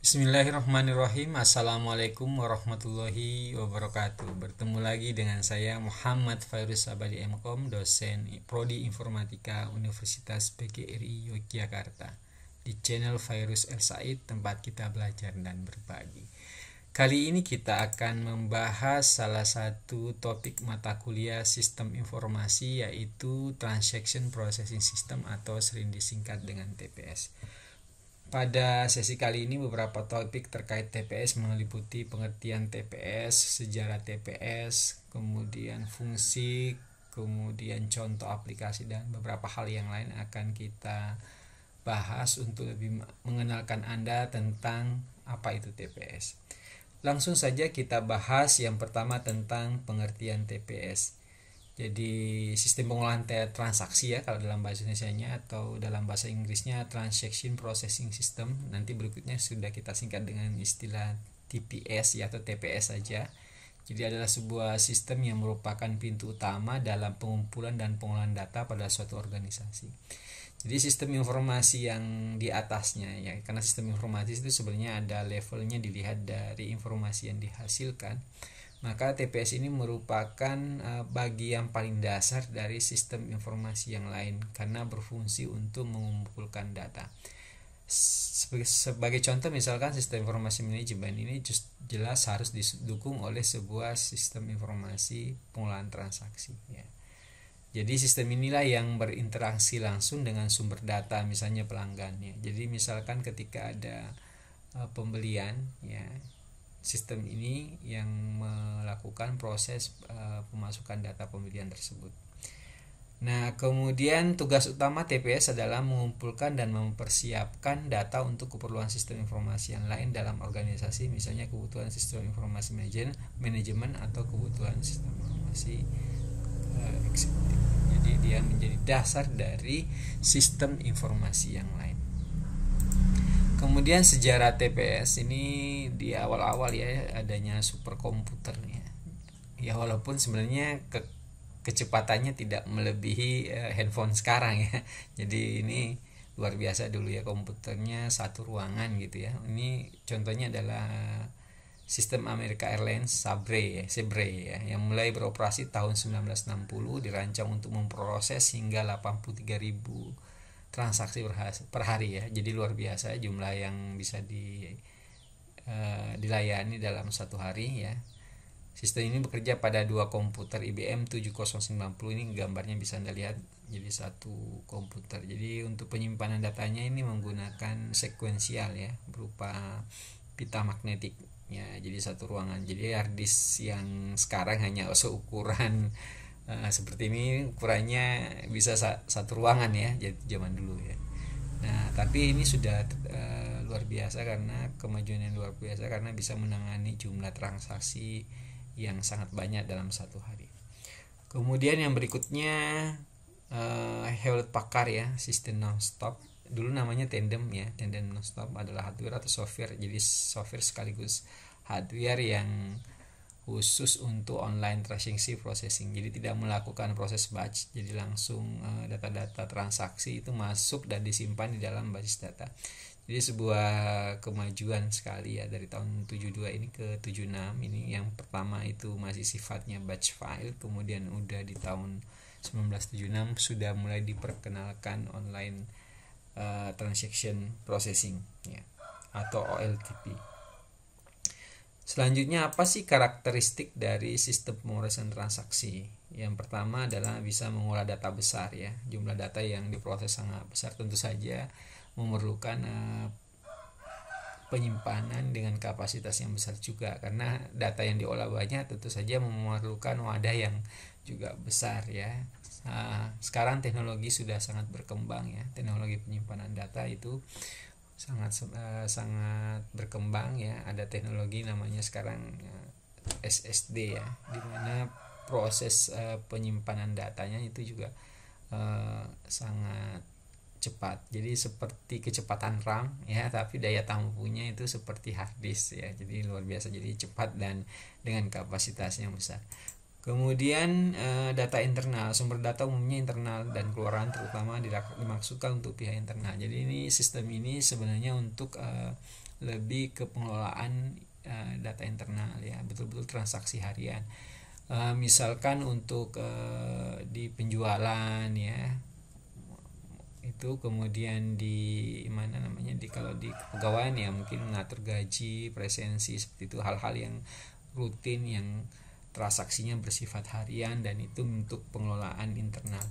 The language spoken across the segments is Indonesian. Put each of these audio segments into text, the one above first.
Bismillahirrahmanirrahim. Assalamualaikum warahmatullahi wabarakatuh. Bertemu lagi dengan saya Muhammad Fairuz Abadi Mkom Dosen Prodi Informatika Universitas PGRI Yogyakarta. Di channel Fairuz El Said Tempat kita belajar dan berbagi. Kali ini kita akan membahas salah satu topik mata kuliah sistem informasi yaitu Transaction Processing System atau sering disingkat dengan TPS pada sesi kali ini beberapa topik terkait TPS meliputi pengertian TPS, sejarah TPS, kemudian fungsi, kemudian contoh aplikasi dan beberapa hal yang lain akan kita bahas untuk lebih mengenalkan Anda tentang apa itu TPS. Langsung saja kita bahas yang pertama tentang pengertian TPS. Jadi sistem pengolahan transaksi ya kalau dalam bahasa Indonesia-nya atau dalam bahasa Inggrisnya Transaction Processing System. Nanti berikutnya sudah kita singkat dengan istilah TPS ya atau TPS saja. Jadi adalah sebuah sistem yang merupakan pintu utama dalam pengumpulan dan pengolahan data pada suatu organisasi. Jadi sistem informasi yang di atasnya ya karena sistem informasi itu sebenarnya ada levelnya dilihat dari informasi yang dihasilkan maka TPS ini merupakan uh, bagian paling dasar dari sistem informasi yang lain karena berfungsi untuk mengumpulkan data. Sebagai, contoh misalkan sistem informasi manajemen ini jelas harus didukung oleh sebuah sistem informasi pengolahan transaksi ya. Jadi sistem inilah yang berinteraksi langsung dengan sumber data misalnya pelanggannya. Jadi misalkan ketika ada uh, pembelian ya sistem ini yang melakukan proses uh, pemasukan data pembelian tersebut. Nah, kemudian tugas utama TPS adalah mengumpulkan dan mempersiapkan data untuk keperluan sistem informasi yang lain dalam organisasi, misalnya kebutuhan sistem informasi manajemen atau kebutuhan sistem informasi uh, eksekutif. Jadi dia menjadi dasar dari sistem informasi yang lain. Kemudian sejarah TPS ini di awal-awal ya adanya superkomputernya. Ya walaupun sebenarnya ke kecepatannya tidak melebihi uh, handphone sekarang ya. Jadi ini luar biasa dulu ya komputernya satu ruangan gitu ya. Ini contohnya adalah sistem Amerika Airlines Sabre ya, Sabre ya yang mulai beroperasi tahun 1960 dirancang untuk memproses hingga 83.000 transaksi per hari ya. Jadi luar biasa jumlah yang bisa di uh, dilayani dalam satu hari ya. Sistem ini bekerja pada dua komputer IBM 7090 ini gambarnya bisa anda lihat jadi satu komputer. Jadi untuk penyimpanan datanya ini menggunakan sekuensial ya berupa pita magnetik ya jadi satu ruangan. Jadi hard disk yang sekarang hanya seukuran uh, seperti ini ukurannya bisa sa satu ruangan ya zaman dulu ya. Nah tapi ini sudah uh, luar biasa karena kemajuan yang luar biasa karena bisa menangani jumlah transaksi yang sangat banyak dalam satu hari. Kemudian yang berikutnya uh, Hewlett Packard ya sistem nonstop. Dulu namanya tandem ya tandem nonstop adalah hardware atau software. Jadi software sekaligus hardware yang khusus untuk online transaksi processing. Jadi tidak melakukan proses batch jadi langsung eh, data-data transaksi itu masuk dan disimpan di dalam basis data. Jadi sebuah kemajuan sekali ya dari tahun 72 ini ke 76 ini. Yang pertama itu masih sifatnya batch file kemudian udah di tahun 1976 sudah mulai diperkenalkan online uh, transaction processing ya atau OLTP Selanjutnya apa sih karakteristik dari sistem pemrosesan transaksi? Yang pertama adalah bisa mengolah data besar ya. Jumlah data yang diproses sangat besar tentu saja memerlukan uh, penyimpanan dengan kapasitas yang besar juga karena data yang diolah banyak tentu saja memerlukan wadah yang juga besar ya. Nah, sekarang teknologi sudah sangat berkembang ya. Teknologi penyimpanan data itu sangat uh, sangat berkembang ya ada teknologi namanya sekarang uh, eh, SSD ya di mana proses uh, penyimpanan datanya itu juga uh, sangat cepat. Jadi seperti kecepatan RAM ya tapi daya tampungnya itu seperti hard disk ya. Jadi luar biasa jadi cepat dan dengan kapasitas yang besar Kemudian uh, data internal, sumber data umumnya internal dan keluaran terutama dimaksudkan untuk pihak internal. Jadi ini sistem ini sebenarnya untuk uh, lebih ke pengelolaan uh, data internal ya, betul-betul transaksi harian. Misalkan untuk di penjualan ya, itu kemudian di mana namanya di kalau di kepegawaian ya mungkin mengatur gaji, presensi seperti itu hal-hal yang rutin yang transaksinya bersifat harian dan itu untuk pengelolaan internal.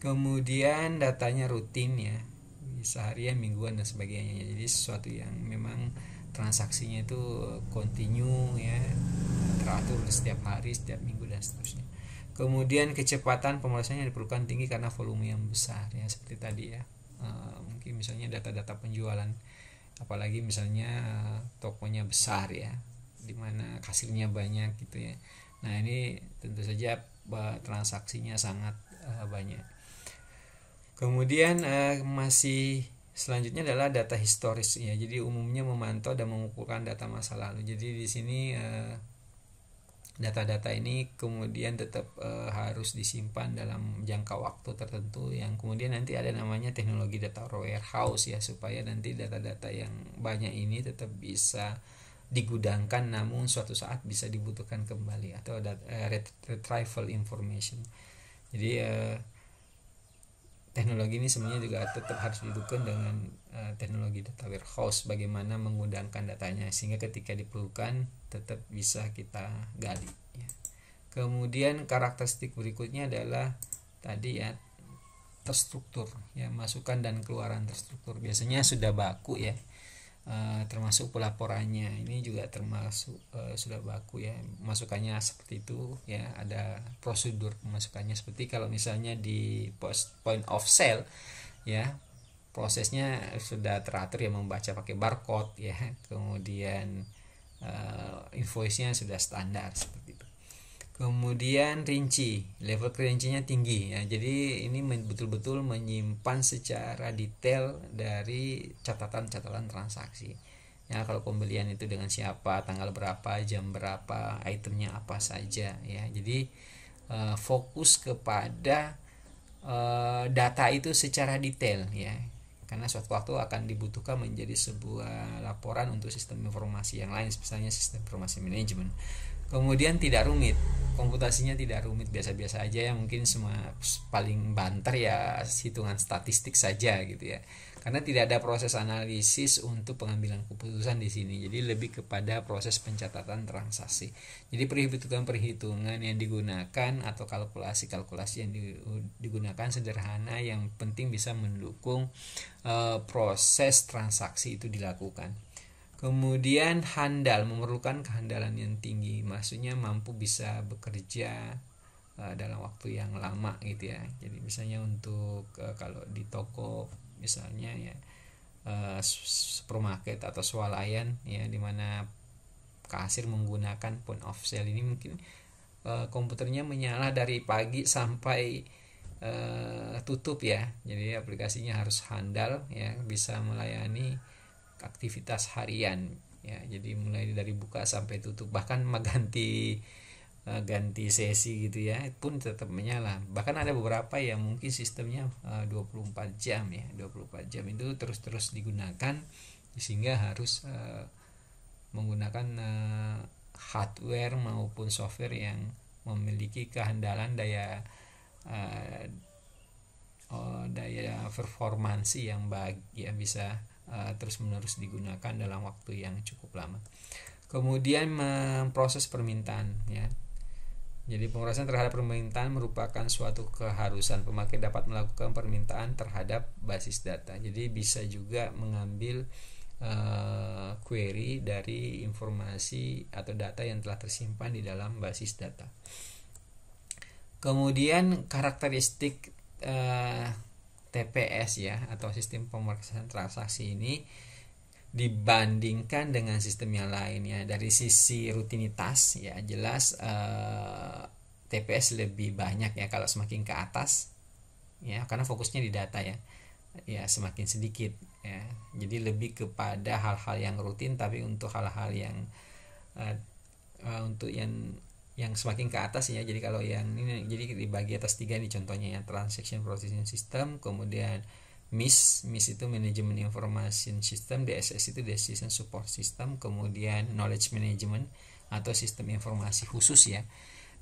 Kemudian datanya rutin ya bisa harian mingguan dan sebagainya. Jadi sesuatu yang memang transaksinya itu continue ya teratur setiap hari setiap minggu dan seterusnya. Kemudian kecepatan pemrosesannya diperlukan tinggi karena volume yang besar ya seperti tadi ya. E, mungkin misalnya data-data penjualan apalagi misalnya tokonya besar ya di mana kasirnya banyak gitu ya Nah ini tentu saja transaksinya sangat uh, banyak. Kemudian uh, masih selanjutnya adalah data historis ya. Jadi umumnya memantau dan mengumpulkan data masa lalu. Jadi di sini uh, data-data ini kemudian tetap uh, harus disimpan dalam jangka waktu tertentu yang kemudian nanti ada namanya teknologi data warehouse ya supaya nanti data-data yang banyak ini tetap bisa digudangkan namun suatu saat bisa dibutuhkan kembali atau ada uh, retrieval information. Jadi uh, teknologi ini sebenarnya juga tetap harus didukung dengan uh, teknologi data warehouse bagaimana mengundangkan datanya sehingga ketika diperlukan tetap bisa kita gali ya. kemudian karakteristik berikutnya adalah tadi ya terstruktur ya masukan dan keluaran terstruktur. Biasanya sudah baku ya Uh, termasuk pelaporannya. Ini juga termasuk uh, sudah baku ya. Masukannya seperti itu ya. Ada prosedur pemasukannya seperti kalau misalnya di post point of sale ya. Prosesnya sudah teratur ya membaca pakai barcode ya. Kemudian uh, invoice-nya sudah standar seperti kemudian rinci level kerincinya tinggi. Ya jadi ini betul-betul menyimpan secara detail dari catatan-catatan transaksi. Ya kalau pembelian itu dengan siapa tanggal berapa jam berapa itemnya apa saja ya. Jadi uh, fokus kepada uh, data itu secara detail ya. Karena suatu waktu akan dibutuhkan menjadi sebuah laporan untuk sistem informasi yang lain misalnya sistem informasi manajemen kemudian tidak rumit. Komputasinya tidak rumit biasa-biasa aja ya. Mungkin semua paling banter ya hitungan statistik saja gitu ya. Karena tidak ada proses analisis untuk pengambilan keputusan di sini. Jadi lebih kepada proses pencatatan transaksi. Jadi perhitungan-perhitungan yang digunakan atau kalkulasi-kalkulasi yang digunakan sederhana yang penting bisa mendukung uh, proses transaksi itu dilakukan Kemudian handal memerlukan kehandalan yang tinggi, maksudnya mampu bisa bekerja uh, dalam waktu yang lama gitu ya. Jadi misalnya untuk uh, kalau di toko misalnya ya uh, supermarket atau swalayan ya di mana kasir menggunakan point of sale ini mungkin komputernya menyala dari pagi sampai tutup ya. Jadi aplikasinya harus handal ya bisa melayani aktivitas harian. Ya jadi mulai dari buka sampai tutup. Bahkan ganti uh, ganti sesi gitu ya pun tetap menyala. Bahkan ada beberapa yang mungkin sistemnya uh, 24 jam ya 24 jam itu terus-terus digunakan sehingga harus uh, menggunakan hardware maupun software yang memiliki kehandalan daya oh, daya performansi yang baik ya bisa uh, terus menerus digunakan dalam waktu yang cukup lama. Kemudian memproses permintaan ya. Jadi pemrosesan terhadap permintaan merupakan suatu keharusan. Pemakai dapat melakukan permintaan terhadap basis data. Jadi bisa juga mengambil uh, query dari informasi atau data yang telah tersimpan di dalam basis data. Kemudian karakteristik uh, TPS ya atau sistem pemrosesan transaksi ini dibandingkan dengan sistem yang lain ya. Dari sisi rutinitas ya jelas eh, TPS lebih banyak ya kalau semakin ke atas ya karena fokusnya di data ya. Ya semakin sedikit ya. Jadi lebih kepada hal-hal yang rutin tapi untuk hal-hal yang uh, untuk yang yang semakin ke atas ya. Jadi kalau yang ini jadi dibagi atas tiga ini contohnya ya. Transaction processing system kemudian MIS MIS itu Management Information System DSS itu Decision Support System kemudian Knowledge Management atau sistem informasi khusus ya.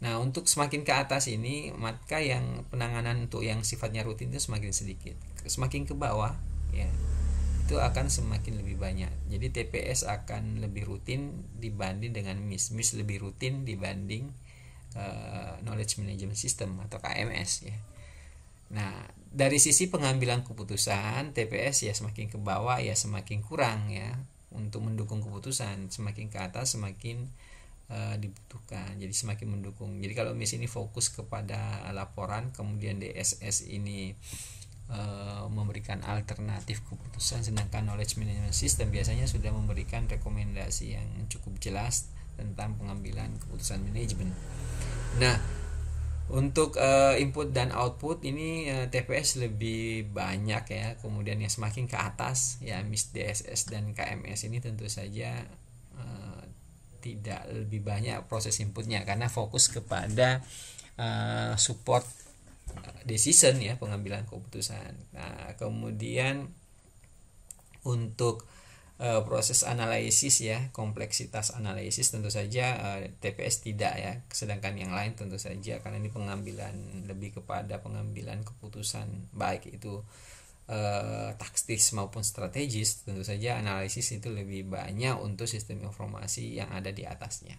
Nah untuk semakin ke atas ini maka yang penanganan untuk yang sifatnya rutin itu semakin sedikit semakin ke bawah ya itu akan semakin lebih banyak. Jadi TPS akan lebih rutin dibanding dengan MIS. MIS lebih rutin dibanding uh, Knowledge Management System atau KMS ya. Nah, dari sisi pengambilan keputusan TPS ya semakin ke bawah ya semakin kurang ya untuk mendukung keputusan, semakin ke atas semakin uh, dibutuhkan. Jadi semakin mendukung. Jadi kalau MIS ini fokus kepada laporan, kemudian DSS ini Eh, memberikan alternatif keputusan sedangkan knowledge management system biasanya sudah memberikan rekomendasi yang cukup jelas tentang pengambilan keputusan manajemen. Nah, untuk uh, input dan output ini uh, eh, TPS lebih banyak ya. Kemudian yang semakin ke atas ya MIS DSS dan KMS ini tentu saja uh, tidak lebih banyak proses inputnya karena fokus kepada uh, support decision ya pengambilan keputusan. Nah, kemudian untuk uh, proses analisis ya, kompleksitas analisis tentu saja uh, eh, TPS tidak ya. Sedangkan yang lain tentu saja karena ini pengambilan lebih kepada pengambilan keputusan baik itu uh, taktis maupun strategis, tentu saja analisis itu lebih banyak untuk sistem informasi yang ada di atasnya.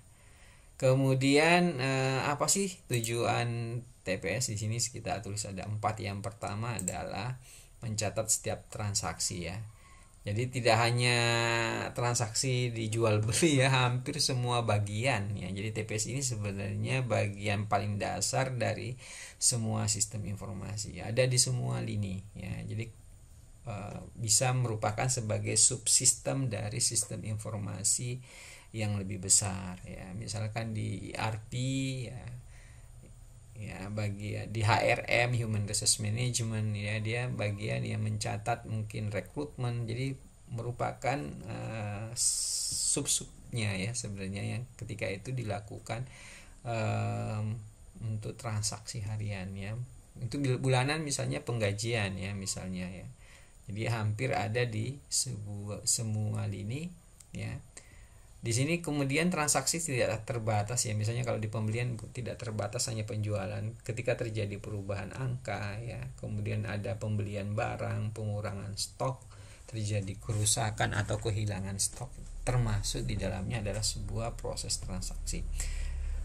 Kemudian apa sih tujuan TPS di sini kita tulis ada empat. Yang pertama adalah mencatat setiap transaksi ya. Jadi tidak hanya transaksi dijual beli ya, hampir semua bagian ya. Jadi TPS ini sebenarnya bagian paling dasar dari semua sistem informasi. Ada di semua lini ya. Jadi uh, bisa merupakan sebagai subsistem dari sistem informasi yang lebih besar ya misalkan di ERP ya ya bagi di HRM Human Resource Management ya dia bagian yang mencatat mungkin rekrutmen jadi merupakan uh, sub-subnya ya sebenarnya yang ketika itu dilakukan um, untuk transaksi harian ya. Itu bulanan misalnya penggajian ya misalnya ya. Jadi hampir ada di sebuah semua lini ya di sini kemudian transaksi tidak terbatas ya. Misalnya kalau di pembelian tidak terbatas hanya penjualan. Ketika terjadi perubahan angka ya kemudian ada pembelian barang pengurangan stok terjadi kerusakan atau kehilangan stok termasuk di dalamnya adalah sebuah proses transaksi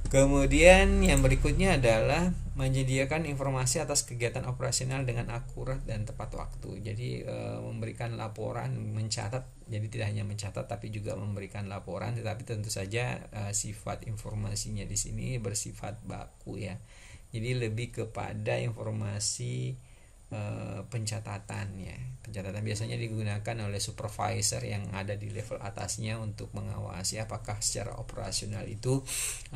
Kemudian yang berikutnya adalah menyediakan informasi atas kegiatan operasional dengan akurat dan tepat waktu. Jadi e, memberikan laporan, mencatat. Jadi tidak hanya mencatat tapi juga memberikan laporan. Tetapi tentu saja e, sifat informasinya di sini bersifat baku ya. Jadi lebih kepada informasi Eh, pencatatan ya. Pencatatan biasanya digunakan oleh supervisor yang ada di level atasnya untuk mengawasi apakah secara operasional itu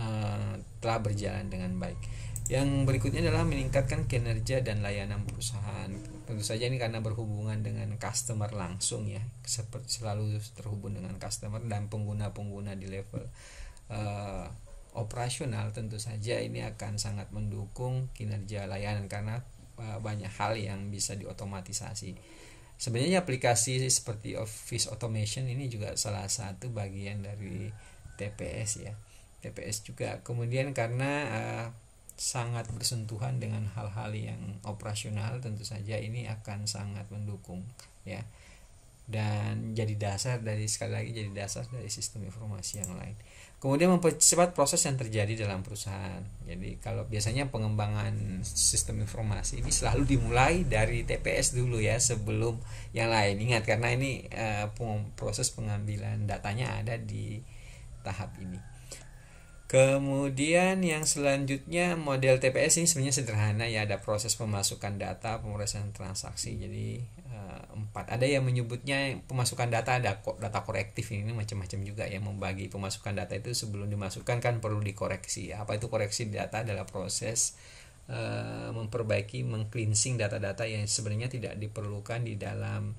uh, telah berjalan dengan baik. Yang berikutnya adalah meningkatkan kinerja dan layanan perusahaan. Tentu saja ini karena berhubungan dengan customer langsung ya. Seperti selalu terhubung dengan customer dan pengguna-pengguna di level uh, operasional tentu saja ini akan sangat mendukung kinerja layanan karena banyak hal yang bisa diotomatisasi. Sebenarnya aplikasi seperti Office Automation ini juga salah satu bagian dari TPS ya. TPS juga kemudian karena uh, sangat bersentuhan dengan hal-hal yang operasional tentu saja ini akan sangat mendukung ya dan jadi dasar dari sekali lagi jadi dasar dari sistem informasi yang lain kemudian mempercepat proses yang terjadi dalam perusahaan. Jadi kalau biasanya pengembangan sistem informasi ini selalu dimulai dari TPS dulu ya sebelum yang lain. Ingat karena ini uh, proses pengambilan datanya ada di tahap ini. Kemudian yang selanjutnya model TPS ini sebenarnya sederhana ya ada proses pemasukan data, pemrosesan transaksi. Jadi empat. Ada yang menyebutnya pemasukan data ada data korektif. Ini macam-macam juga yang membagi pemasukan data itu sebelum dimasukkan kan perlu dikoreksi. Apa itu koreksi data adalah proses uh, memperbaiki mengcleansing data-data yang sebenarnya tidak diperlukan di dalam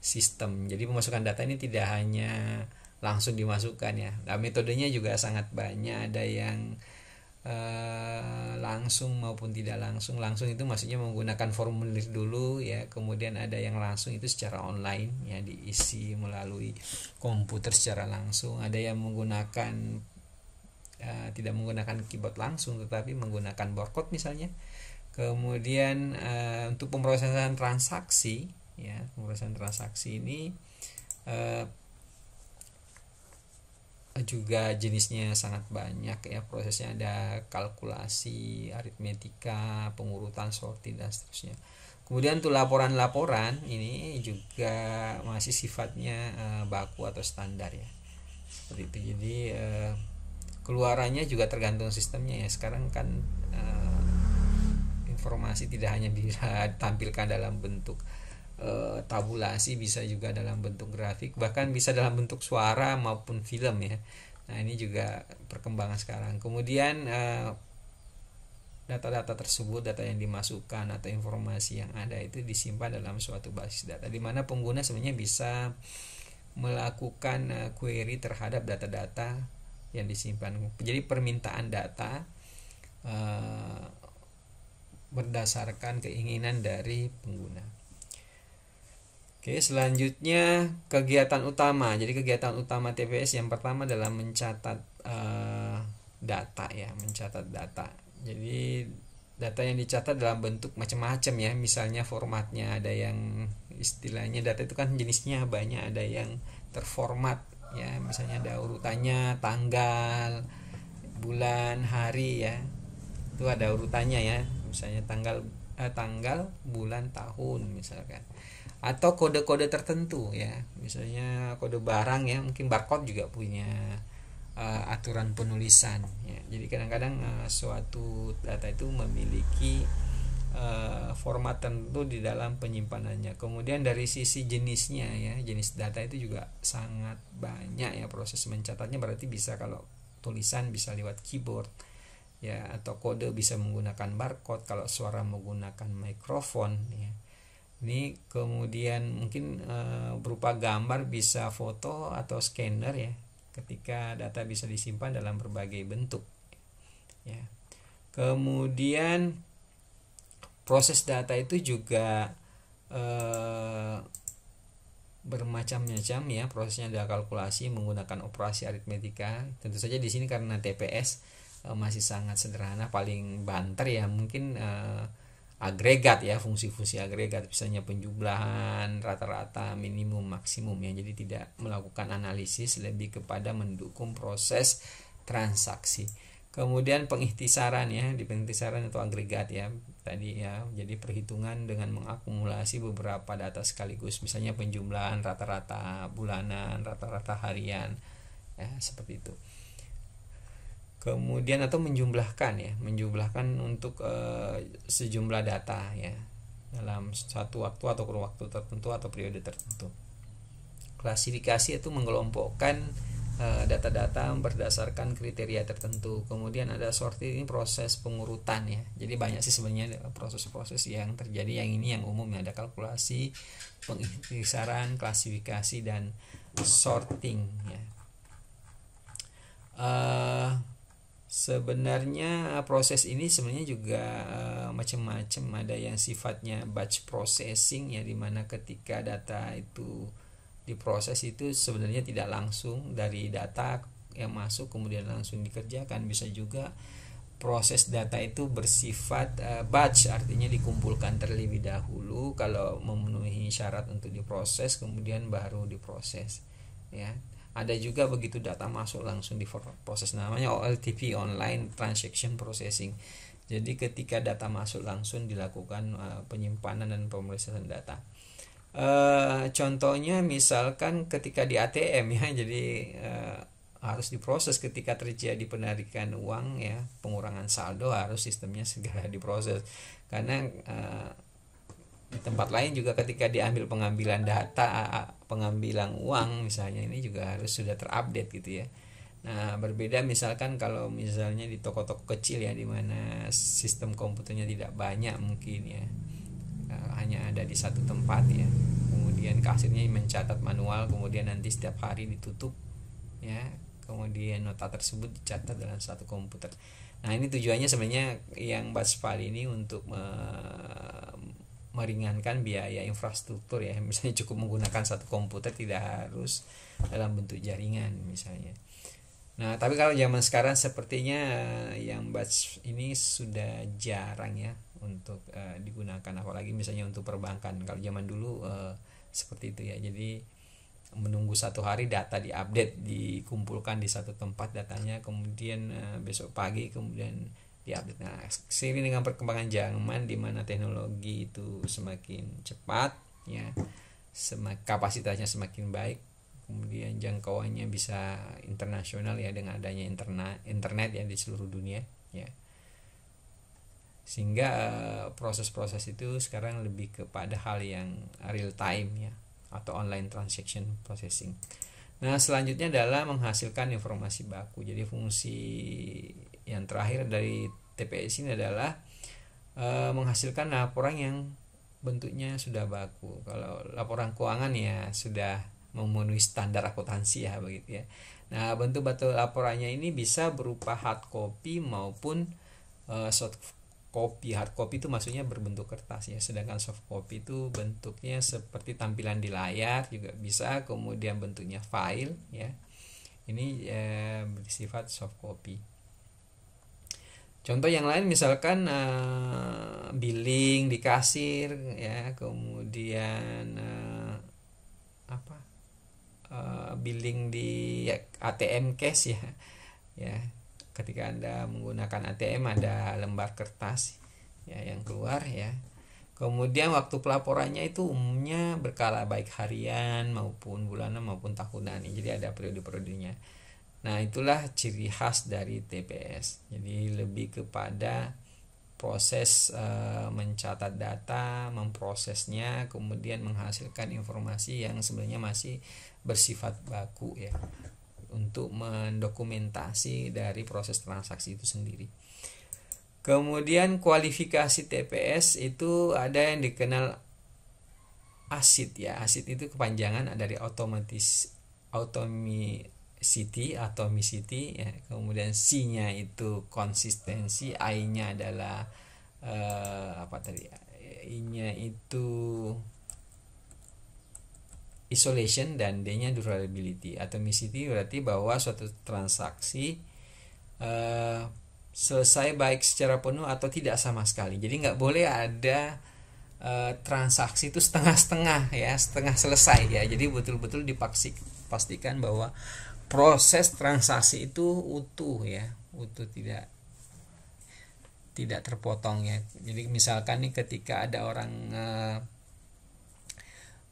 sistem. Jadi pemasukan data ini tidak hanya langsung dimasukkan ya. Nah metodenya juga sangat banyak. Ada yang eh, langsung maupun tidak langsung. Langsung itu maksudnya menggunakan formulir dulu ya. Kemudian ada yang langsung itu secara online ya diisi melalui komputer secara langsung. Ada yang menggunakan uh, tidak menggunakan keyboard langsung tetapi menggunakan barcode misalnya. Kemudian uh, untuk pemrosesan transaksi ya pemrosesan transaksi ini uh, juga jenisnya sangat banyak ya prosesnya ada kalkulasi aritmetika pengurutan sortir dan seterusnya. Kemudian untuk laporan-laporan ini juga masih sifatnya uh, baku atau standar ya. Seperti itu. Jadi uh, keluarannya juga tergantung sistemnya ya. Sekarang kan uh, informasi tidak hanya bisa ditampilkan dalam bentuk e, tabulasi bisa juga dalam bentuk grafik bahkan bisa dalam bentuk suara maupun film ya. Nah ini juga perkembangan sekarang. Kemudian eh, data-data tersebut data yang dimasukkan atau informasi yang ada itu disimpan dalam suatu basis data di mana pengguna sebenarnya bisa melakukan uh, query terhadap data-data yang disimpan. Jadi permintaan data berdasarkan keinginan dari pengguna Oke, selanjutnya kegiatan utama. Jadi kegiatan utama TPS yang pertama adalah mencatat uh, data ya, mencatat data. Jadi data yang dicatat dalam bentuk macam-macam ya, misalnya formatnya ada yang istilahnya data itu kan jenisnya banyak, ada yang terformat ya, misalnya ada urutannya tanggal, bulan, hari ya. Itu ada urutannya ya, misalnya tanggal eh, tanggal, bulan, tahun misalkan atau kode-kode tertentu ya. Misalnya kode barang ya. Mungkin barcode juga punya uh, aturan penulisan ya. Jadi kadang-kadang uh, suatu data itu memiliki uh, format tertentu di dalam penyimpanannya. Kemudian dari sisi jenisnya ya. Jenis data itu juga sangat banyak ya. Proses mencatatnya berarti bisa kalau tulisan bisa lewat keyboard ya. Atau kode bisa menggunakan barcode. Kalau suara menggunakan mikrofon ya ini kemudian mungkin e, berupa gambar bisa foto atau scanner ya ketika data bisa disimpan dalam berbagai bentuk ya. Kemudian proses data itu juga e, bermacam-macam ya prosesnya ada kalkulasi menggunakan operasi aritmetika. Tentu saja di sini karena TPS e, eh, masih sangat sederhana paling banter ya mungkin e, agregat ya fungsi-fungsi agregat misalnya penjumlahan rata-rata minimum maksimum ya. Jadi tidak melakukan analisis lebih kepada mendukung proses transaksi. Kemudian pengikhtisaran ya di pengikhtisaran itu agregat ya tadi ya. Jadi perhitungan dengan mengakumulasi beberapa data sekaligus misalnya penjumlahan rata-rata bulanan rata-rata harian ya seperti itu kemudian atau menjumlahkan ya menjumlahkan untuk uh, sejumlah data ya dalam satu waktu atau kurun waktu tertentu atau periode tertentu. Klasifikasi itu mengelompokkan uh, data-data berdasarkan kriteria tertentu. Kemudian ada sortir ini proses pengurutan ya. Jadi banyak sih sebenarnya proses-proses yang terjadi yang ini yang umum ya. Ada kalkulasi pengikhtisaran klasifikasi dan sorting ya. Uh, sebenarnya proses ini sebenarnya juga uh, macam-macam. Ada yang sifatnya batch processing ya di mana ketika data itu diproses itu sebenarnya tidak langsung dari data yang masuk kemudian langsung dikerjakan. Bisa juga proses data itu bersifat uh, batch artinya dikumpulkan terlebih dahulu. Kalau memenuhi syarat untuk diproses kemudian baru diproses ya ada juga begitu data masuk langsung di proses namanya OLTP online transaction processing. Jadi ketika data masuk langsung dilakukan uh, penyimpanan dan pemrosesan data. Uh, contohnya misalkan ketika di ATM ya jadi uh, harus diproses ketika terjadi penarikan uang ya pengurangan saldo harus sistemnya segera diproses. Karena uh, di tempat lain juga ketika diambil pengambilan data pengambilan uang misalnya ini juga harus sudah terupdate gitu ya. Nah berbeda misalkan kalau misalnya di toko-toko kecil ya di mana sistem komputernya tidak banyak mungkin ya eh, hanya ada di satu tempat ya. Kemudian kasirnya mencatat manual kemudian nanti setiap hari ditutup ya. Kemudian nota tersebut dicatat dalam satu komputer. Nah ini tujuannya sebenarnya yang file ini untuk meringankan biaya infrastruktur ya. Misalnya cukup menggunakan satu komputer tidak harus dalam bentuk jaringan misalnya. Nah tapi kalau zaman sekarang sepertinya yang batch ini sudah jarang ya untuk uh, digunakan. Apalagi misalnya untuk perbankan. Kalau zaman dulu uh, seperti itu ya. Jadi menunggu satu hari data diupdate dikumpulkan di satu tempat datanya kemudian uh, besok pagi kemudian diupdate. Nah, seiring dengan perkembangan zaman di mana teknologi itu semakin cepat, ya, semak, kapasitasnya semakin baik, kemudian jangkauannya bisa internasional ya dengan adanya internet internet ya di seluruh dunia, ya. Sehingga eh, proses-proses uh, itu sekarang lebih kepada hal yang real time ya atau online transaction processing. Nah, selanjutnya adalah menghasilkan informasi baku. Jadi fungsi yang terakhir dari TPS ini adalah e, menghasilkan laporan yang bentuknya sudah baku. Kalau laporan keuangan ya sudah memenuhi standar akuntansi ya begitu ya. Nah, bentuk batu laporannya ini bisa berupa hard copy maupun e, soft copy. Hard copy itu maksudnya berbentuk kertas ya, sedangkan soft copy itu bentuknya seperti tampilan di layar juga bisa, kemudian bentuknya file ya. Ini e, bersifat soft copy. Contoh yang lain misalkan uh, billing di kasir ya, kemudian uh, apa? Uh, billing di ATM cash ya. Ya, ketika Anda menggunakan ATM ada lembar kertas ya yang keluar ya. Kemudian waktu pelaporannya itu umumnya berkala baik harian maupun bulanan maupun tahunan. Jadi ada periode-periodenya. Nah, itulah ciri khas dari TPS. Jadi lebih kepada proses e, mencatat data, memprosesnya, kemudian menghasilkan informasi yang sebenarnya masih bersifat baku ya untuk mendokumentasi dari proses transaksi itu sendiri. Kemudian kualifikasi TPS itu ada yang dikenal ASID ya. ASID itu kepanjangan dari otomatis automi city atau misity ya kemudian C-nya itu konsistensi I-nya adalah uh, apa tadi I-nya itu isolation dan D-nya durability. Atau misity berarti bahwa suatu transaksi uh, selesai baik secara penuh atau tidak sama sekali. Jadi nggak boleh ada uh, transaksi itu setengah-setengah ya setengah selesai ya. Jadi betul-betul dipastikan bahwa proses transaksi itu utuh ya utuh tidak tidak terpotong ya. Jadi misalkan nih ketika ada orang uh,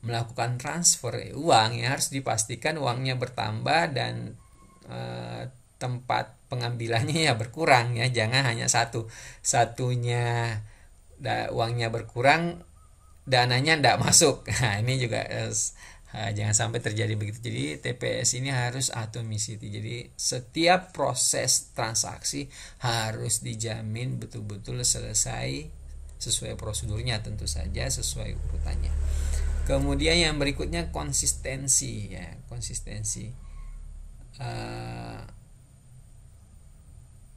melakukan transfer uang ya harus dipastikan uangnya bertambah dan uh, tempat pengambilannya ya berkurang ya jangan hanya satu satunya da, uangnya berkurang dananya tidak masuk nah ini juga Nah, jangan sampai terjadi begitu. Jadi TPS ini harus atomicity. Jadi setiap proses transaksi harus dijamin betul-betul selesai sesuai prosedurnya tentu saja sesuai urutannya. Kemudian yang berikutnya konsistensi ya, konsistensi. Uh,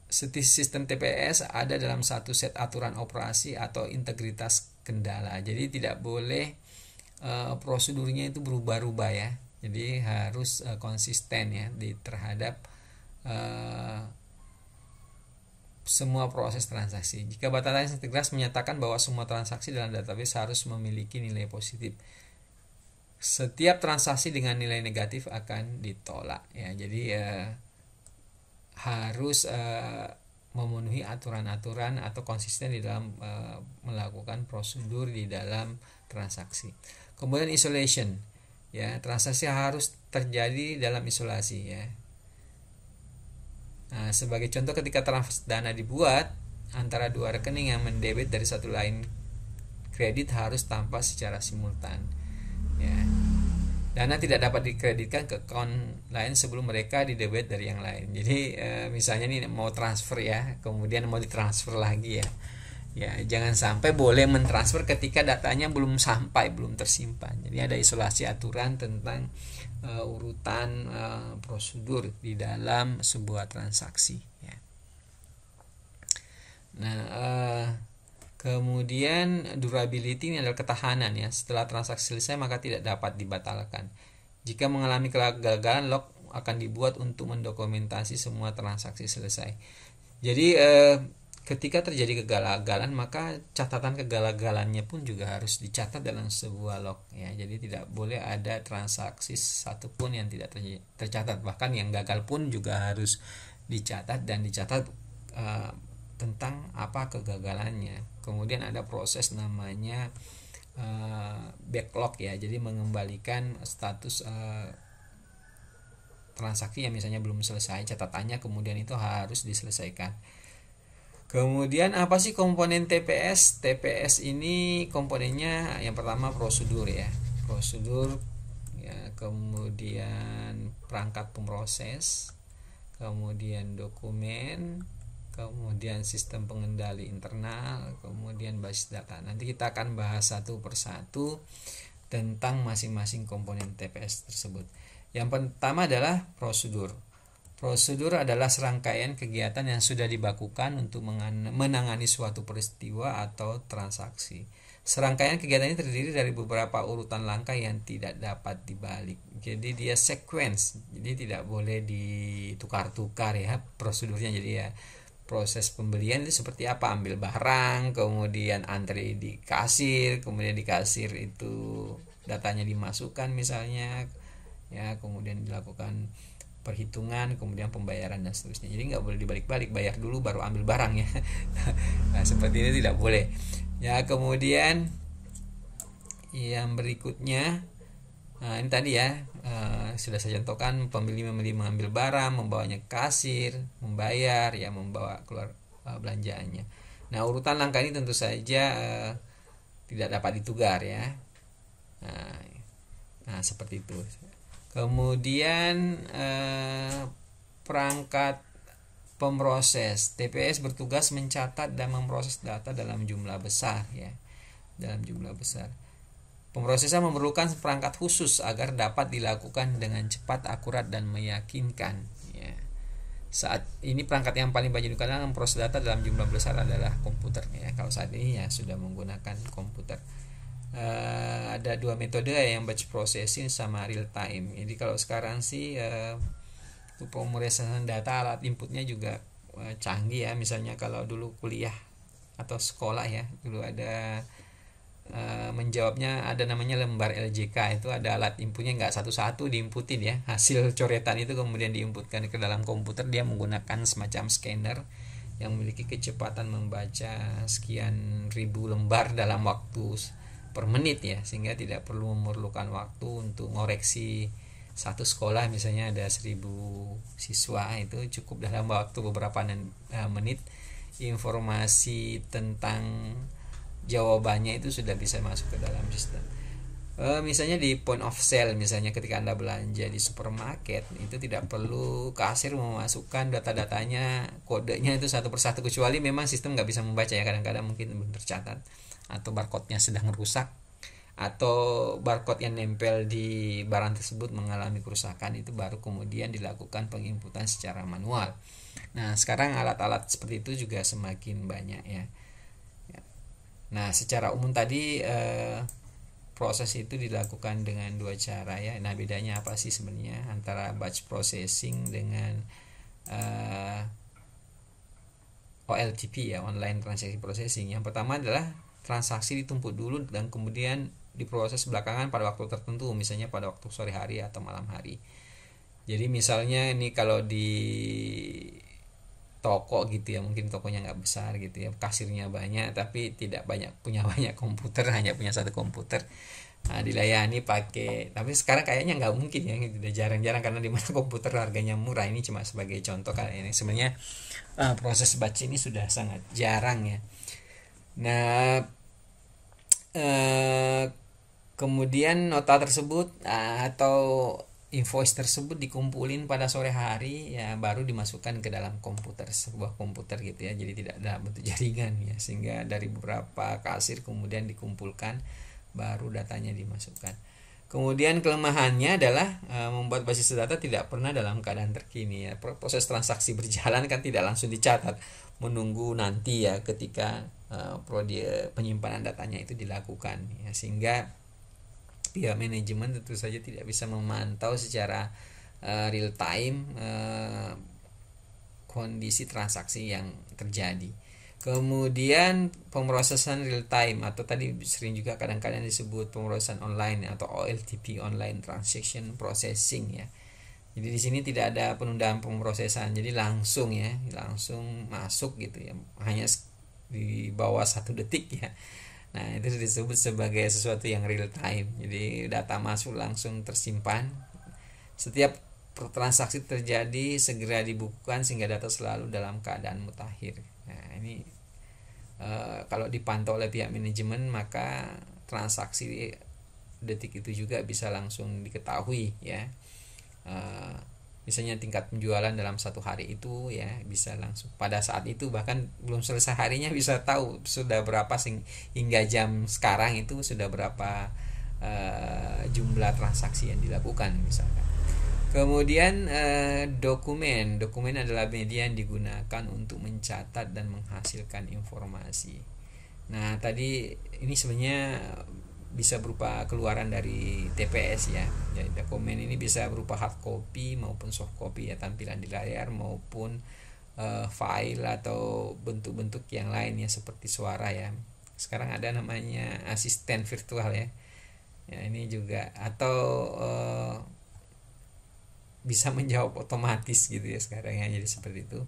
sistem TPS ada dalam satu set aturan operasi atau integritas kendala. Jadi tidak boleh uh, prosedurnya itu berubah-ubah ya jadi harus uh, konsisten ya di terhadap uh, semua proses transaksi. Jika batasan integritas menyatakan bahwa semua transaksi dalam database harus memiliki nilai positif, setiap transaksi dengan nilai negatif akan ditolak. Ya, jadi uh, harus uh, memenuhi aturan-aturan atau konsisten di dalam uh, melakukan prosedur di dalam transaksi. Kemudian isolation, ya transaksi harus terjadi dalam isolasi ya. Nah, sebagai contoh ketika transfer dana dibuat antara dua rekening yang mendebit dari satu lain kredit harus tampak secara simultan. Ya. Dana tidak dapat dikreditkan ke akun lain sebelum mereka didebit dari yang lain. Jadi e, misalnya nih mau transfer ya, kemudian mau ditransfer lagi ya ya jangan sampai boleh mentransfer ketika datanya belum sampai belum tersimpan jadi ada isolasi aturan tentang uh, urutan uh, prosedur di dalam sebuah transaksi ya. Nah, uh, kemudian durability ini adalah ketahanan ya. Setelah transaksi selesai maka tidak dapat dibatalkan. Jika mengalami kegagalan, log akan dibuat untuk mendokumentasi semua transaksi selesai. Jadi uh, ketika terjadi kegagalan maka catatan kegagalannya pun juga harus dicatat dalam sebuah log ya jadi tidak boleh ada transaksi satupun yang tidak tercatat bahkan yang gagal pun juga harus dicatat dan dicatat uh, tentang apa kegagalannya kemudian ada proses namanya uh, backlog ya jadi mengembalikan status uh, transaksi yang misalnya belum selesai catatannya kemudian itu harus diselesaikan Kemudian apa sih komponen TPS? TPS ini komponennya yang pertama prosedur ya. Prosedur ya, kemudian perangkat pemroses, kemudian dokumen, kemudian sistem pengendali internal, kemudian basis data. Nanti kita akan bahas satu persatu tentang masing-masing komponen TPS tersebut. Yang pertama adalah prosedur. Prosedur adalah serangkaian kegiatan yang sudah dibakukan untuk menangani suatu peristiwa atau transaksi. Serangkaian kegiatan ini terdiri dari beberapa urutan langkah yang tidak dapat dibalik. Jadi dia sequence, jadi tidak boleh ditukar-tukar ya prosedurnya. Jadi ya proses pembelian itu seperti apa? Ambil barang, kemudian antri di kasir, kemudian di kasir itu datanya dimasukkan misalnya, ya kemudian dilakukan perhitungan kemudian pembayaran dan seterusnya. Jadi nggak boleh dibalik-balik bayar dulu baru ambil barang ya. Nah seperti ini tidak boleh. Ya kemudian yang berikutnya nah, ini tadi ya uh, sudah saya contohkan pembeli membeli mengambil barang membawanya ke kasir membayar ya membawa keluar uh, belanjaannya. Nah urutan langkah ini tentu saja uh, tidak dapat ditugar ya. Nah, nah seperti itu. Kemudian perangkat pemroses TPS bertugas mencatat dan memproses data dalam jumlah besar ya. Dalam jumlah besar pemrosesan memerlukan perangkat khusus agar dapat dilakukan dengan cepat akurat dan meyakinkan ya saat ini perangkat yang paling banyak digunakan memproses data dalam jumlah besar adalah komputer ya kalau saat ini ya sudah menggunakan komputer uh, ada dua metode yang batch processing sama real time. Jadi kalau sekarang sih uh, pemrosesan data alat inputnya juga uh, canggih ya. Misalnya kalau dulu kuliah atau sekolah ya, dulu ada uh, menjawabnya ada namanya lembar LJK itu ada alat inputnya nggak satu-satu diinputin ya. Hasil coretan itu kemudian diinputkan ke dalam komputer dia menggunakan semacam scanner yang memiliki kecepatan membaca sekian ribu lembar dalam waktu per menit ya sehingga tidak perlu memerlukan waktu untuk ngoreksi satu sekolah misalnya ada seribu siswa itu cukup dalam waktu beberapa eh, menit. Informasi tentang jawabannya itu sudah bisa masuk ke dalam sistem e, misalnya di point of sale misalnya ketika anda belanja di supermarket itu tidak perlu kasir memasukkan data-datanya kodenya itu satu persatu kecuali memang sistem nggak bisa membaca ya kadang-kadang mungkin tercatat atau barcode-nya sedang rusak atau barcode yang nempel di barang tersebut mengalami kerusakan itu baru kemudian dilakukan penginputan secara manual. Nah, sekarang alat-alat seperti itu juga semakin banyak ya. Nah, secara umum tadi eh, proses itu dilakukan dengan dua cara ya. Nah, bedanya apa sih sebenarnya antara batch processing dengan eh, OLTP ya, online transaction processing. Yang pertama adalah transaksi ditumpuk dulu dan kemudian diproses belakangan pada waktu tertentu misalnya pada waktu sore hari atau malam hari jadi misalnya ini kalau di toko gitu ya mungkin tokonya nggak besar gitu ya kasirnya banyak tapi tidak banyak punya banyak komputer hanya punya satu komputer nah, dilayani pakai. Tapi sekarang kayaknya nggak mungkin ya sudah jarang-jarang karena di mana komputer harganya murah ini cuma sebagai contoh kali ini. Sebenarnya uh, proses baca ini sudah sangat jarang ya. Nah Eh, kemudian nota tersebut uh, atau invoice tersebut dikumpulin pada sore hari ya baru dimasukkan ke dalam komputer sebuah komputer gitu ya. Jadi tidak ada bentuk jaringan ya. Sehingga dari beberapa kasir kemudian dikumpulkan baru datanya dimasukkan. Kemudian kelemahannya adalah e, membuat basis data tidak pernah dalam keadaan terkini ya. Proses transaksi berjalan kan tidak langsung dicatat, menunggu nanti ya ketika e, prodi penyimpanan datanya itu dilakukan ya. Sehingga pihak manajemen tentu saja tidak bisa memantau secara e, real time e, kondisi transaksi yang terjadi. Kemudian pemrosesan real time atau tadi sering juga kadang-kadang disebut pemrosesan online atau OLTP online transaction processing ya. Jadi di sini tidak ada penundaan pemrosesan, jadi langsung ya, langsung masuk gitu ya, hanya di bawah satu detik ya. Nah itu disebut sebagai sesuatu yang real time. Jadi data masuk langsung tersimpan. Setiap transaksi terjadi segera dibukukan sehingga data selalu dalam keadaan mutakhir ini uh, kalau dipantau oleh pihak manajemen maka transaksi detik itu juga bisa langsung diketahui ya uh, misalnya tingkat penjualan dalam satu hari itu ya bisa langsung. Pada saat itu bahkan belum selesai harinya bisa tahu sudah berapa hingga jam sekarang itu sudah berapa uh, jumlah transaksi yang dilakukan misalkan. Kemudian eh, dokumen, dokumen adalah media yang digunakan untuk mencatat dan menghasilkan informasi. Nah, tadi ini sebenarnya bisa berupa keluaran dari TPS ya. Jadi dokumen ini bisa berupa hard copy maupun soft copy ya tampilan di layar maupun eh, file atau bentuk-bentuk yang lain ya seperti suara ya. Sekarang ada namanya asisten virtual ya. Ya ini juga atau eh, bisa menjawab otomatis gitu ya sekarang ya jadi seperti itu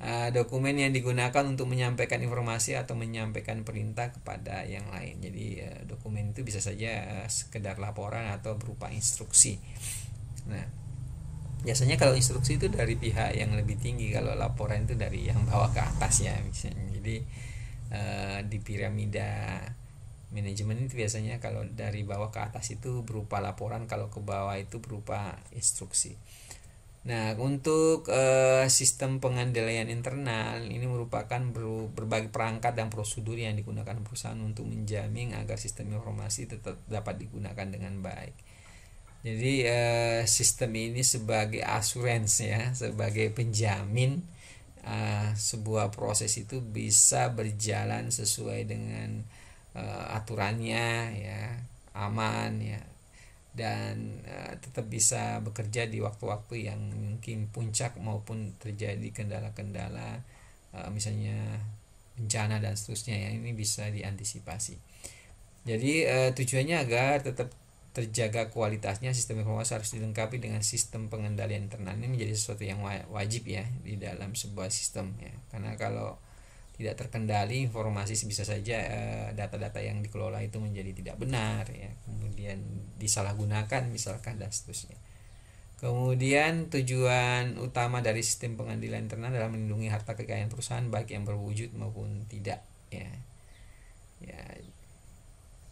uh, dokumen yang digunakan untuk menyampaikan informasi atau menyampaikan perintah kepada yang lain. Jadi uh, dokumen itu bisa saja uh, sekedar laporan atau berupa instruksi. Nah biasanya kalau instruksi itu dari pihak yang lebih tinggi kalau laporan itu dari yang bawah ke atas ya misalnya. Jadi di piramida manajemen itu biasanya kalau dari bawah ke atas itu berupa laporan kalau ke bawah itu berupa instruksi nah untuk e, sistem pengendalian internal ini merupakan ber, berbagai perangkat dan prosedur yang digunakan perusahaan untuk menjamin agar sistem informasi tetap dapat digunakan dengan baik. Jadi e, sistem ini sebagai asuransi ya sebagai penjamin e, sebuah proses itu bisa berjalan sesuai dengan uh, aturannya ya aman ya dan uh, tetap bisa bekerja di waktu-waktu yang mungkin puncak maupun terjadi kendala-kendala uh, misalnya bencana dan seterusnya yang ini bisa diantisipasi. Jadi uh, tujuannya agar tetap terjaga kualitasnya sistem informasi harus dilengkapi dengan sistem pengendalian internal ini menjadi sesuatu yang wajib ya di dalam sebuah sistem ya karena kalau tidak terkendali informasi bisa saja eh, data-data yang dikelola itu menjadi tidak benar ya. Kemudian disalahgunakan misalkan dan seterusnya. Kemudian tujuan utama dari sistem pengadilan internal adalah melindungi harta kekayaan perusahaan baik yang berwujud maupun tidak ya. Ya.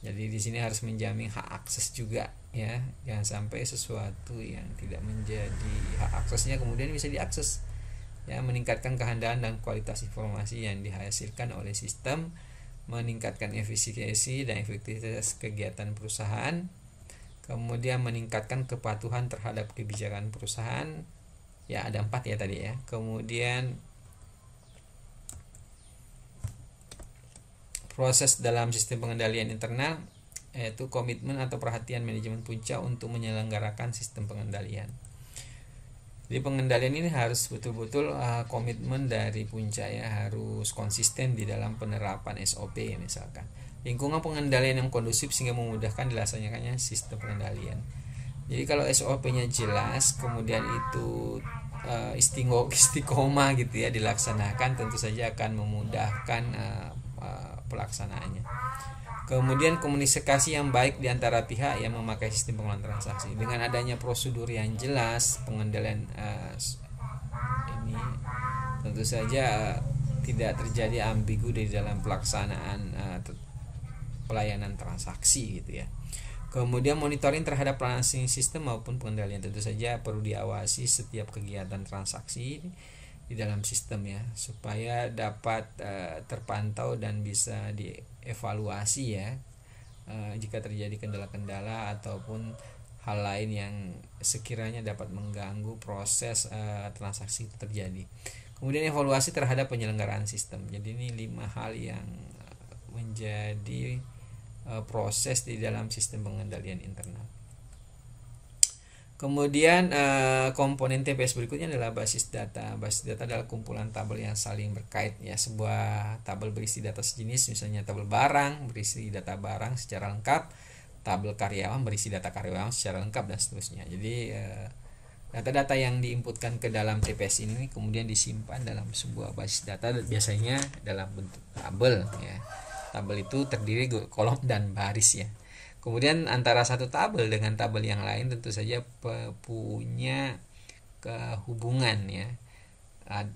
Jadi di sini harus menjamin hak akses juga ya. Jangan sampai sesuatu yang tidak menjadi hak aksesnya kemudian bisa diakses ya meningkatkan kehandaan dan kualitas informasi yang dihasilkan oleh sistem meningkatkan efisiensi dan efektivitas kegiatan perusahaan kemudian meningkatkan kepatuhan terhadap kebijakan perusahaan. Ya ada empat ya tadi ya. Kemudian proses dalam sistem pengendalian internal yaitu komitmen atau perhatian manajemen puncak untuk menyelenggarakan sistem pengendalian jadi pengendalian ini harus betul-betul uh, komitmen dari puncak ya harus konsisten di dalam penerapan SOP misalkan. Lingkungan pengendalian yang kondusif sehingga memudahkan dilaksanakannya sistem pengendalian. Jadi kalau SOP-nya jelas, kemudian itu uh, istinggo istiqomah gitu ya dilaksanakan, tentu saja akan memudahkan uh, uh, pelaksanaannya. Kemudian komunikasi yang baik di antara pihak yang memakai sistem pengelolaan transaksi. Dengan adanya prosedur yang jelas, pengendalian uh, ini tentu saja uh, tidak terjadi ambigu di dalam pelaksanaan uh, pelayanan transaksi gitu ya. Kemudian monitoring terhadap pelayanan sistem maupun pengendalian tentu saja perlu diawasi setiap kegiatan transaksi di dalam sistem ya supaya dapat uh, terpantau dan bisa dievaluasi ya uh, jika terjadi kendala-kendala ataupun hal lain yang sekiranya dapat mengganggu proses uh, transaksi terjadi. Kemudian evaluasi terhadap penyelenggaraan sistem. Jadi ini lima hal yang menjadi uh, proses di dalam sistem pengendalian internal. Kemudian uh, komponen TPS berikutnya adalah basis data. Basis data adalah kumpulan tabel yang saling berkait ya. Sebuah tabel berisi data sejenis misalnya tabel barang berisi data barang secara lengkap tabel karyawan berisi data karyawan secara lengkap dan seterusnya. Jadi eh, data-data yang diinputkan ke dalam TPS ini kemudian disimpan dalam sebuah basis data biasanya dalam bentuk tabel ya. Tabel itu terdiri kolom dan baris ya. Kemudian antara satu tabel dengan tabel yang lain tentu saja punya kehubungan ya.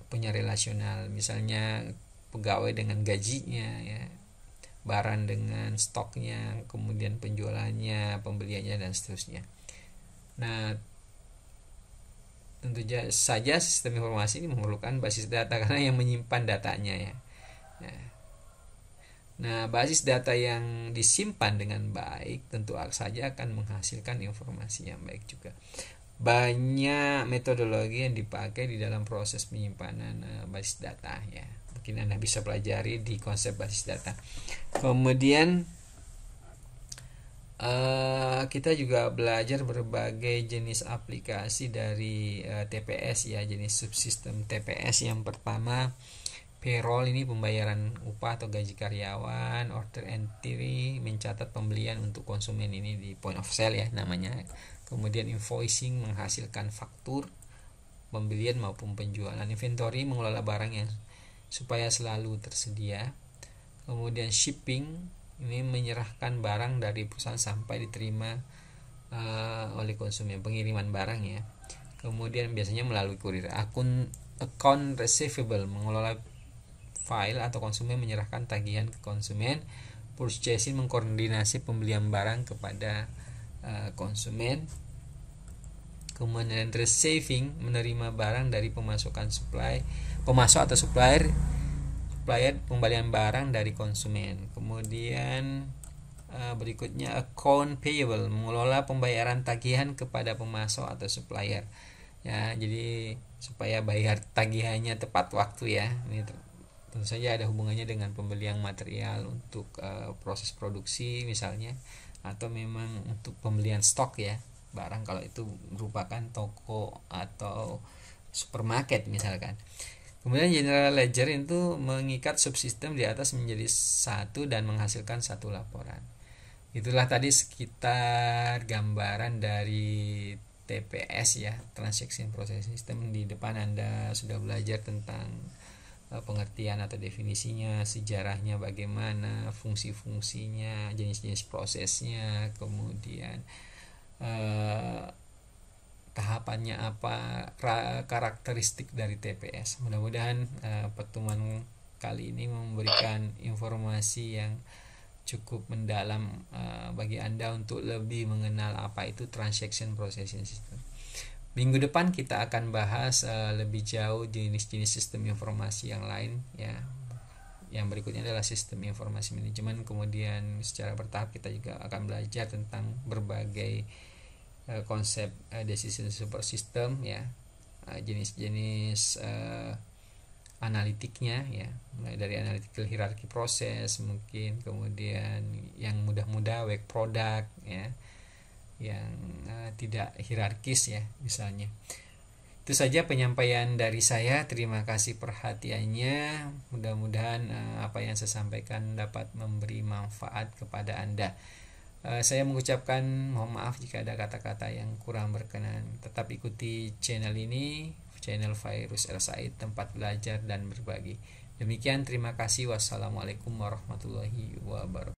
Punya relasional misalnya pegawai dengan gajinya ya barang dengan stoknya, kemudian penjualannya, pembeliannya dan seterusnya. Nah, tentu saja sistem informasi ini memerlukan basis data karena yang menyimpan datanya ya. Nah, nah, basis data yang disimpan dengan baik tentu saja akan menghasilkan informasi yang baik juga. Banyak metodologi yang dipakai di dalam proses penyimpanan uh, basis data ya mungkin Anda bisa pelajari di konsep basis data. Kemudian uh, kita juga belajar berbagai jenis aplikasi dari uh, TPS ya, jenis subsistem TPS yang pertama payroll ini pembayaran upah atau gaji karyawan, order entry mencatat pembelian untuk konsumen ini di point of sale ya namanya. Kemudian invoicing menghasilkan faktur pembelian maupun penjualan. Inventory mengelola barang yang supaya selalu tersedia. Kemudian shipping ini menyerahkan barang dari perusahaan sampai diterima uh, oleh konsumen pengiriman barang ya. Kemudian biasanya melalui kurir. Akun account receivable mengelola file atau konsumen menyerahkan tagihan ke konsumen. Purchasing mengkoordinasi pembelian barang kepada uh, konsumen. Kemudian receiving menerima barang dari pemasukan supply pemasok atau supplier supplier pembelian barang dari konsumen kemudian uh, berikutnya account payable mengelola pembayaran tagihan kepada pemasok atau supplier ya jadi supaya bayar tagihannya tepat waktu ya ini tentu saja ada hubungannya dengan pembelian material untuk uh, proses produksi misalnya atau memang untuk pembelian stok ya barang kalau itu merupakan toko atau supermarket misalkan Kemudian general ledger itu mengikat subsistem di atas menjadi satu dan menghasilkan satu laporan. Itulah tadi sekitar gambaran dari TPS ya, Transaction Processing System di depan Anda sudah belajar tentang pengertian atau definisinya, sejarahnya bagaimana, fungsi-fungsinya, jenis-jenis prosesnya, kemudian uh, tahapannya apa karakteristik dari TPS mudah-mudahan uh, pertemuan kali ini memberikan informasi yang cukup mendalam uh, bagi anda untuk lebih mengenal apa itu transaction processing system minggu depan kita akan bahas uh, lebih jauh jenis-jenis sistem informasi yang lain ya. Yang berikutnya adalah sistem informasi manajemen. Kemudian secara bertahap kita juga akan belajar tentang berbagai uh, konsep uh, decision support system ya. Jenis-jenis uh, analitiknya ya. Mulai dari analytical hierarchy proses mungkin kemudian yang mudah-mudah web product ya yang uh, tidak hierarkis ya misalnya itu saja penyampaian dari saya terima kasih perhatiannya mudah-mudahan uh, apa yang saya sampaikan dapat memberi manfaat kepada anda Uh, saya mengucapkan mohon maaf jika ada kata-kata yang kurang berkenan. Tetap ikuti channel ini, channel Virus El Said, tempat belajar dan berbagi. Demikian, terima kasih. Wassalamualaikum warahmatullahi wabarakatuh.